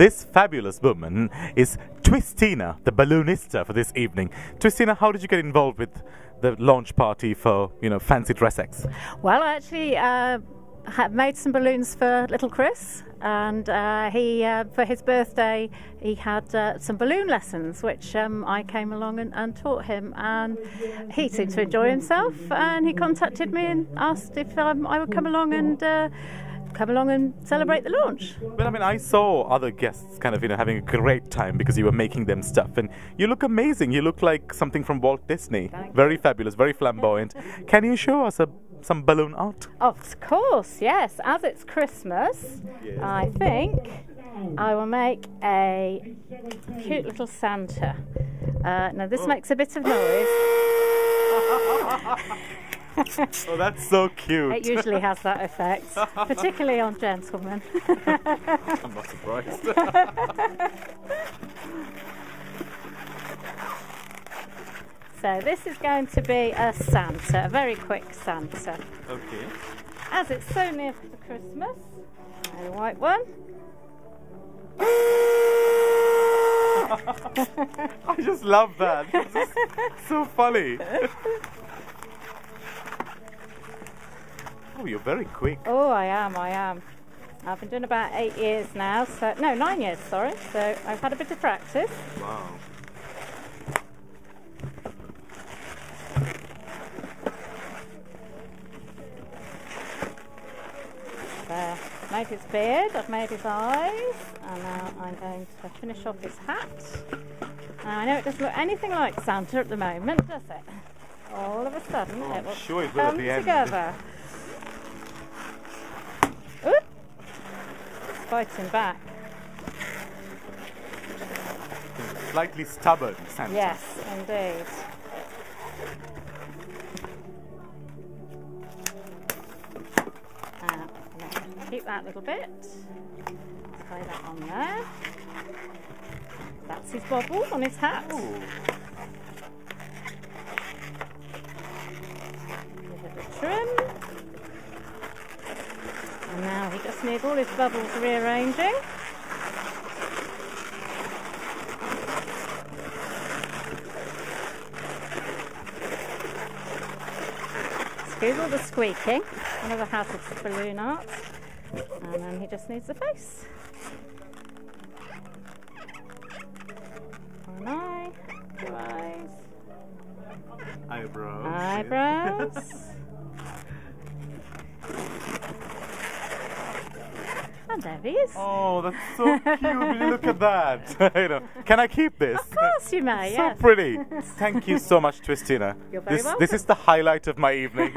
This fabulous woman is Twistina, the balloonista for this evening. Twistina, how did you get involved with the launch party for, you know, Fancy Dressex? Well, actually uh, made some balloons for little Chris, and uh, he, uh, for his birthday, he had uh, some balloon lessons, which um, I came along and, and, taught him, and he seemed to enjoy himself, and he contacted me and asked if um, I would come along and uh, come along and celebrate the launch. Well, I mean, I saw other guests kind of, you know, having a great time because you were making them stuff, and you look amazing. You look like something from Walt Disney. Thank very fabulous, very flamboyant. Can you show us a, some balloon art? Of course, yes. As it's Christmas, Yes. I think I will make a cute little Santa. Uh, now, this makes a bit of noise. Oh, that's so cute. It usually has that effect, particularly on gentlemen. I'm not surprised. so this is going to be a Santa, a very quick Santa. okay. As it's so near to Christmas, a white one. I just love that. It's so funny. oh, you're very quick. Oh, I am, I am. I've been doing about eight years now, so no, nine years, sorry. So I've had a bit of practice. Wow. Made his beard, I've made his eyes, and now I'm going to finish off his hat. Now I know it doesn't look anything like Santa at the moment, does it? All of a sudden, Oh, it will sure it will come the together. Oop! It's fighting back. Slightly stubborn, Santa. Yes, indeed. That little bit. Tie that on there. That's his bobble on his hat. Ooh. Give it a trim. And now he just needs all his bubbles rearranging. Excuse all the squeaking. One of the hazards of balloon art. And then he just needs the face. One eye, two eyes, Eyebrows. eyebrows. and there he is. Oh, that's so cute. Will you Look at that. you know, can I keep this? Of course you may, So yes. pretty. Thank you so much, Twistina. You're very this, this is the highlight of my evening.